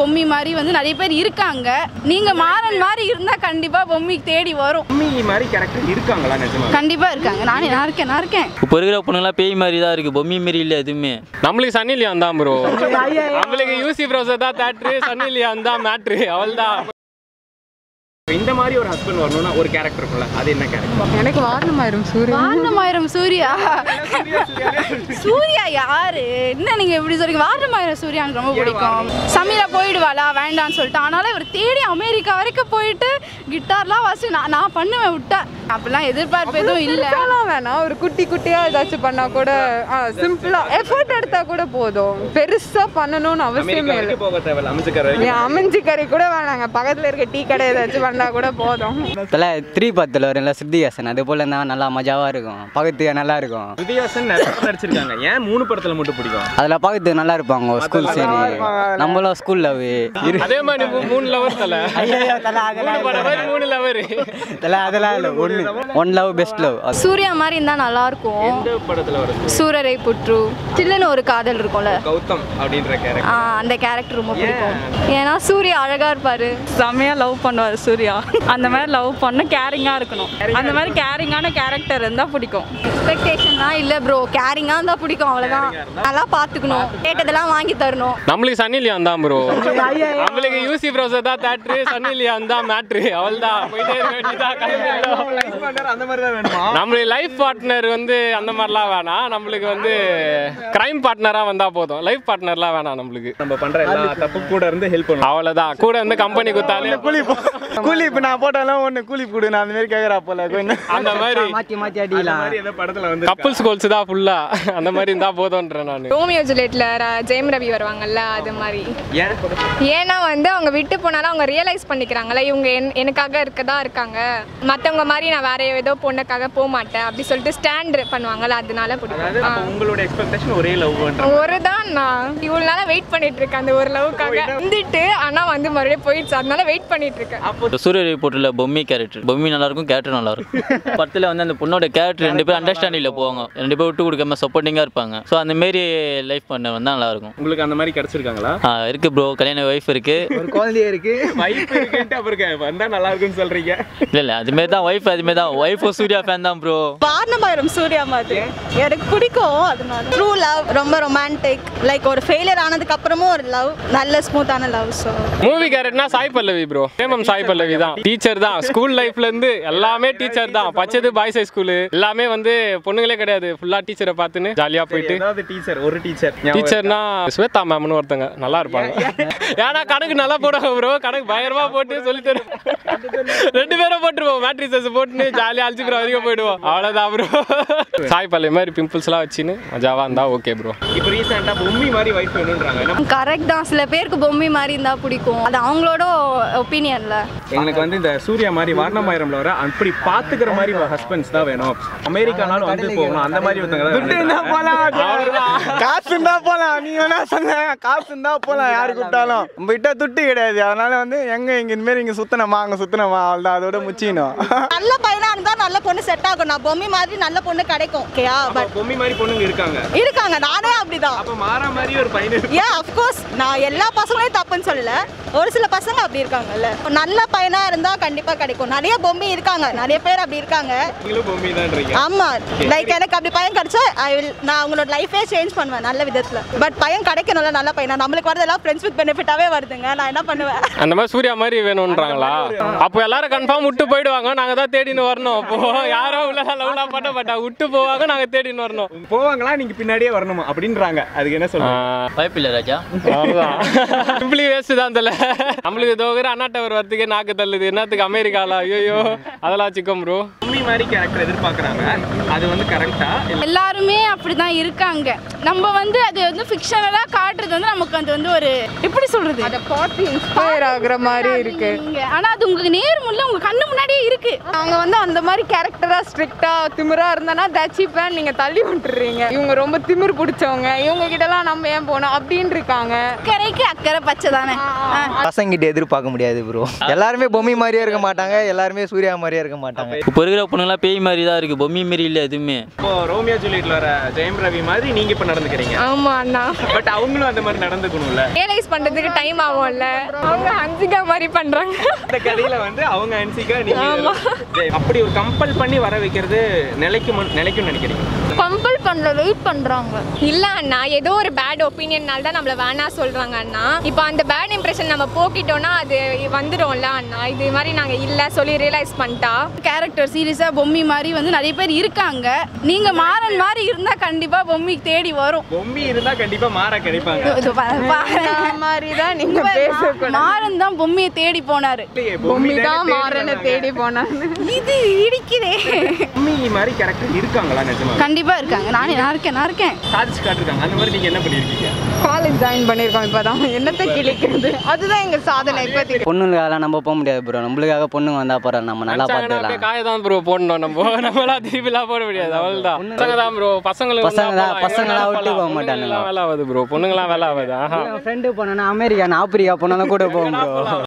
பொம்மி மாதிரி வந்து நிறைய பேர் இருக்காங்க. நீங்க மாறன் மாதிரி இருந்தா கண்டிப்பா பொம்மி தேடி வரும். பொம்மி மாதிரி கேரக்டர் இருக்காங்களா நிஜமா? கண்டிப்பா இருக்காங்க. நானே நான் இருக்கேன் நான் இருக்கேன். இப்போ இருக்கிற பொண்ணுங்களாம் பேய் மாதிரி தான் இருக்குது பொம்மி மாரி இல்லை எதுவுமே. நம்மளுக்கு சன்னி லியான் தான் ப்ரோ நம்மளுக்கு யூசி ப்ரௌசர் தான் தேட்ரு சன்னி லியான் தான் மேட்ரு அவள் தான் இந்த மாதிரி ஒரு ஹஸ்பண்ட் வரணும்னா ஒரு கேரக்டர் இருக்கும்ல அது என்ன கேரக்டர் எனக்கு வாரணமாயிரும் சூரியன் வாரணமாயிரம் சூர்யா. சூர்யா யாரு? என்ன நீங்க இப்படி சொல்றீங்க? வாரணமாயிரம் சூர்யா எனக்கு ரொம்ப பிடிக்கும். சமீரா போயிடுவாளா? வேண்டாம்னு சொல்லிட்டு. ஆனாலும் இவர் தேடி அமெரிக்கா வரைக்கும் போயிட்டு கிட்டார்லாம் வாசி நான் நான் பண்ணுவேன் விட்டேன் அப்படிலாம் எதிர்பார்ப்பு எதுவும் இல்லை. வேணாம். ஒரு குட்டி குட்டியா ஏதாச்சும் பண்ணா கூட சிம்பிளா எஃபர்ட் எடுத்தா கூட போதும். பெருசா பண்ணணும்னு அவசியமே இல்லை. வரைக்கும் போக தேவையில்ல. அமைச்சுக்கிற நீ அமைஞ்சு கறி கூட வேணாங்க. பக்கத்துல இருக்க டீ கடை ஏதாச்சும் பண்ணா கூட போதும். தலை த்ரீ பத்தில் வரும்ல ஸ்ருதிஹாசன் அது போல் இருந்தால் நல்லா மஜாவாக இருக்கும். பார்க்கறதுக்கு நல்லா இருக்கும். நடிச்சிருக்காங்க. ஏன் மூணு படத்துல மட்டும் பிடிக்கும்? அதில் பார்க்கறதுக்கு நல்லா இருப்பாங்க ஸ்கூல் சீனி நம்மளும் ஸ்கூல் லவ் அதே மாதிரி மூணு லவர் தல. மூணு லவர் தலை. அதெல்லாம் இல்லை. ஒன்று one love best love Suriya மாதிரி இருந்தா நல்லா இருக்கும் எந்த படத்துல வரும் சூரரை புற்று. சில்லுன்னு ஒரு காதல் இருக்கும்ல. கௌதம் அப்படின்ற கேரக்டர் அந்த கேரக்டர் ரொம்ப பிடிக்கும். ஏன்னா சூர்யா அழகா இருப்பாரு. செம்மையா லவ் பண்ணுவார் சூர்யா. அந்த மாதிரி லவ் பண்ண கேரிங்கா இருக்கணும். அந்த மாதிரி கேரிங்கான கேரக்டர் இருந்தா பிடிக்கும். எக்ஸ்பெக்டேஷன்லாம் இல்ல ப்ரோ கேரிங்கா இருந்தா பிடிக்கும் அவ்வளவுதான். நல்லா பாத்துக்கணும். கேட்டதெல்லாம் வாங்கி தரணும். நம்மளுக்கு சன்னி லியான் தான் ப்ரோ நம்மளுக்கு யூசி ப்ரௌசர் தான் தேட்ரு சன்னி லியான் தான் மேட்ரு அவள் தான் போயிட்டே இருக்க வேண்டியதா கிளம்பிடலாம். அந்த மாதிரி தான் வேணுமா? நம்மளுக்கு லைஃப் பார்ட்னர் வந்து அந்த மாதிரிலாம் வேணாம் நம்மளுக்கு வந்து கிரைம் பார்ட்னரா வந்தா போதும். லைஃப் பார்ட்னர்லாம் வேணாம் நம்மளுக்கு. நம்ம பண்ற எல்லா தப்பு கூட இருந்து ஹெல்ப் பண்ணுவோம். அவ்வளவுதான். கூட வந்து கம்பெனி குத்தாலே கூலி கூலி இப்போ நான் போட்டாலும் ஒன்று கூலி கொடு நான் அந்த மாதிரி கேட்குறா போல கொஞ்சம். அந்த மாதிரி. மாற்றி மாற்றி அந்த அடிக்கலாம் படத்துல வந்து கப்புள்ஸ் கோல்ஸ் தான் ஃபுல்லா அந்த மாதிரி இருந்தா போதும்ன்ற நான். ரோமியோ ஜூலியட்ல ர- ஜெயம் ரவி வருவாங்கல்ல அது மாதிரி. ஏன்? ஏன்னா வந்து அவங்க விட்டு போனாலும் அவங்க ரியலைஸ் பண்ணிக்கிறாங்கல்ல இவங்க என் எனக்காக இருக்கதா இருக்காங்க. மற்றவங்க மாதிரி நான் வேற ஏதோ பொண்ணுக்காக போக மாட்டேன் அப்படி சொல்லிட்டு ஸ்டாண்ட் பண்ணுவாங்கல்ல அதனால பிடிக்கும். அப்ப உங்களோட எக்ஸ்பெக்டேஷன் ஒரே தான் நான். இவ்வளோ நாளாக வெயிட் பண்ணிட்டு இருக்கேன் அந்த ஒரு லவ்க்காக வந்துட்டு ஆனால் வந்து மறுபடியும் போயிடுச்சு அதனால வெயிட் பண்ணிட்டு இருக்கேன். சூரிய ரிப்போர்ட்டில் பொம்மி கேரக்டர் பொம்மி நல்லா இருக்கும் கேரக்டர் நல்லா இருக்கும் படத்தில் வந்து அந்த பொண்ணோட கேரக்டர் ரெண்டு பேரும் அண்டர்ஸ்டாண்டிங்கில் போவாங்க. ரெண்டு பேரும் விட்டு கொடுக்காம சப்போர்ட்டிங்காக இருப்பாங்க. ஸோ அந்த மாரி லைஃப் பண்ண வந்தால் நல்லா இருக்கும் உங்களுக்கு அந்த மாதிரி கிடைச்சிருக்காங்களா? இருக்கு ப்ரோ கல்யாண ஒய்ஃப் இருக்கு. ஒரு குழந்தைய இருக்கு. வைப் இருக்குன்ட்டு அப்புறம் வந்தா நல்லா இருக்குன்னு சொல்றீங்க. இல்லை இல்லை. அதுமாரி தான் ஒய்ஃப் அதுமாரி தான் ஒய்ஃபும் சூர்யா ஃபேன் தான் ப்ரோ வாரணமாயிரம் சூர்யா மாதிரி. எனக்கு பிடிக்கும் அதனால ட்ரூ லவ் ரொம்ப ரொமான்டிக் லைக் ஒரு ஃபெயிலியர் ஆனதுக்கு அப்புறமும் ஒரு லவ் நல்ல ஸ்மூத்தான லவ் ஸோ மூவி கேரக்டர்னா சாய் பல்லவி ப்ரோ சேமம் சாய் பல்லவி தான். டீச்சர் தான். ஸ்கூல் லைஃப்ல இருந்து எல்லாமே டீச்சர் தான். பச்சது பாய்ஸ் ஹை ஸ்கூலு எல்லாமே வந்து பொண்ணுங்களே கிடையாது. ஃபுல்லா டீச்சரை பார்த்துன்னு ஜாலியா போயிட்டு. டீச்சர் ஒரு டீச்சர் டீச்சர்னா ஸ்வேதா மேம்னு ஒருத்தங்க. நல்லா இருப்பாங்க. ஏன்னா கணக்கு நல்லா போடுவாங்க ப்ரோ கணக்கு பயங்கரமா போட்டு சொல்லி தரும் ரெண்டு பேரும் போட்டுருவோம். மேட்ரிசஸ் போட்டுன்னு ஜாலியா அழிச்சுக்கிற வரைக்கும் போயிடுவோம். அவ்வளவுதான் ப்ரோ சாய் பல்லவி மாதிரி பிம்பிள்ஸ்லாம் வச்சுன்னு மஜாவா இருந்தா ஓகே ப்ரோ இப்போ ரீசெண்டா பொம்மி மாதிரி வைஃப் வேணும்ன்றாங்க. என்ன? கரெக்ட் தான். சில பேருக்கு பொம்மை மாதிரி இருந்தா பிடிக்கும். அது அவங்களோட ஒப்பீனியன்ல எங்களுக்கு வந்து இந்த சூர்யா மாதிரி வாரணமாயிரம்ல வர அப்படி பாத்துக்கிற மாதிரி ஹஸ்பண்ட்ஸ் தான் வேணும். அமெரிக்கானாலும் வந்து போகணும். அந்த மாதிரி ஒருத்தங்க தான் காசு இருந்தா போலாம். நீ வேணா சொன்ன. காசு இருந்தா போலாம். யாரு கூப்பிட்டாலும். நம்ம கிட்ட துட்டு கிடையாது. அதனால வந்து எங்க இங்க இந்த மாதிரி இங்க சுத்தனமா அங்க சுத்தனமா அவ்வளவுதான். அதோட முச்சிக்கணும் நல்ல பையனா இருந்தா நல்ல பொண்ணு செட் ஆகும் நான் பொம்மி மாதிரி நல்ல பொண்ணு கிடைக்கும். ஓகேயா பட் பொம்மி மாதிரி பொண்ணுங்க இருக்காங்க. இருக்காங்க. நானே அப்படிதான். அப்ப மாறா மாதிரி ஒரு பையன். ஏன் அஃப்கோர்ஸ் நான் எல்லா பசங்களையும் தப்புன்னு சொல்லல. ஒரு சில பசங்க அப்படி இருக்காங்கல்ல. நல்ல பையனா இருந்தா கண்டிப்பா கிடைக்கும். நிறைய பொம்மி இருக்காங்க. நிறைய பேர் அப்படி இருக்காங்க. ஆமா. லைக் எனக்கு அப்படி பையன் கிடைச்சா ஐ வில் நான் அவங்களோட லைஃபே சேஞ்ச் பண்ணுவேன் நல்ல விதத்துல. பட் பையன் கிடைக்கணும்ல நல்ல பையனா? நம்மளுக்கு வரதெல்லாம் ஃப்ரெண்ட்ஸ் வித் பெனிஃபிட்டாவே வருதுங்க. நான் என்ன பண்ணுவேன்? அந்த மாதிரி சூர்யா மாதிரி வேணும்ன்றாங்களா? அப்போ எல்லாரும் கன்ஃபார்ம் விட்டு போயிடுவாங்க. நாங்க தான் தேடின்னு வரணும். அப்போ யாரும் உள்ள லவ்லாம் பண்ண மாட்டாங்க விட்டு போவாங்க நாங்க தேடின்னு வரணும். போவாங்களா? நீங்க பின்னாடியே வரணுமா? அப்படின்றாங்க. அதுக்கு என்ன சொல்லுங்க வாய்ப்பில்லை ராஜா. சிம்பிளி வேஸ்ட் தான் தல நம்மளுக்கு தோகிற அண்ணா டவர் வரதுக்கே நாக்கு தள்ளுது. என்னத்துக்கு அமெரிக்கால? ஐயோ அதெல்லாம் சிக்கம் ப்ரோ மாதிரி கேரக்டர் எதிர்பார்க்கறாங்க. அது வந்து கரெக்டா எல்லாருமே அப்படிதான் இருக்காங்க. நம்ம வந்து அது வந்து ஃபிக்ஷனலா காட்டுறது வந்து நமக்கு அது வந்து ஒரு எப்படி சொல்றது? அதை பார்த்து இன்ஸ்பயர் ஆகுற மாதிரி இருக்கு. நீங்க. ஆனா அது உங்களுக்கு நேர் முல்ல உங்க கண்ணு முன்னாடியே இருக்கு. அவங்க வந்து அந்த மாதிரி கேரக்டரா ஸ்ட்ரிக்டா திமிரா இருந்தானா தச்சிப்பேன் நீங்க தள்ளி விட்டுறீங்க. இவங்க ரொம்ப திமிர் பிடிச்சவங்க. இவங்க கிட்டலாம் நம்ம ஏன் போனோம் அப்படின்னு இருக்காங்க. அக்கறைக்கு அக்கறை பச்சை தானே பசங்கிட்ட எதிர்பார்க்க முடியாது ப்ரோ எல்லாருமே பொம்மி மாதிரியே இருக்க மாட்டாங்க எல்லாருமே சூர்யா மாதிரியே இருக்க மாட்டாங்க. இப்போ இருக்கிற பொண்ணுங்களாம் பேய் மாதிரி தான் இருக்குது பொம்மி மாரி இல்லை எதுவுமே. இப்போ ரோமியோ ஜூலியட்ல வர ஜெயம் ரவி மாதிரி நீங்க இப்ப நடந்துக்கிறீங்க. ஆமா அண்ணா. பட் அவங்களும் அந்த மாதிரி நடந்துக்கணும்ல. ரியலைஸ் பண்றதுக்கு டைம் ஆகும்ல. அவங்க ஹன்சிகா மாதிரி பண்றாங்க. இந்த கதையில வந்து அவங்க நீங்க ஜெயம். அப்படி ஒரு கம்பல் பண்ணி வர வைக்கிறது நிலைக்கும் நிலைக்கும் நினைக்கிறீங்க. கம்பல் பண்ணல வெயிட் பண்றாங்க. இல்ல அண்ணா ஏதோ ஒரு பேட் ஒப்பீனியன்னால தான் நம்மள வேணா சொல்றாங்க அண்ணா. இப்போ அந்த பேட் இம்ப்ரெஷன் நம்ம போக்கிட்டோம்னா அது வந்துடும்ல அண்ணா. இது மாதிரி நாங்க இல்ல சொல்லி ரியலைஸ் பண்ணிட்டா. கேரக்டர் சீரியஸா பொம்மி மாதிரி வந்து நிறைய பேர் இருக்காங்க. நீங்க மாறன் மாதிரி இருந்தா கண்டிப்பா பொம்மி தேடி வரும். பொம்மி இருந்தா கண்டிப்பா மாற கிடைப்பாங்க. மாதிரி தான் நீங்க பேசக்கூடாது. மாறன் தான் பொம்மியை தேடி போனாரு. பொம்மி தானே மாறனை. தேடி போனாங்க இது இடிக்குதே. பொம்மி மாதிரி கேரக்டர் இருக்காங்களா நிஜமா கண்டிப்பா இருக்காங்க. நானே நான் இருக்கேன் நான் இருக்கேன். சாதிச்சு காட்டிருக்காங்க. அந்த மாதிரி நீங்க என்ன பண்ணிருக்கீங்க? காலேஜ் ஜாயின் பண்ணியிருக்கோம் இப்போதான். என்னத்தை கிழிக்கிறது? அதுதான் எங்க சாதனை. இப்போதைக்கு பொண்ணுங்களுக்காக நம்ம போக முடியாது ப்ரோ நம்மளுக்காக பொண்ணுங்க வந்தா போற நம்ம நல்லா பார்த்துக்கலாம். காய தான் ப்ரோ போடணும் நம்ம. நம்மளாம் திருப்பிலாம் போட முடியாது. அவள்தான் பசங்க தான் ப்ரோ பசங்களுக்கு பசங்க தான், பசங்களாம் விட்டு போக மாட்டானுங்க. வேலை ஆகுது ப்ரோ பொண்ணுங்களாம் வேலை ஆகுது. ஆஹா. ஃப்ரெண்டு போனோன்னா அமெரிக்கா ஆப்பிரிக்கா போனாலும் கூட போகும் ப்ரோ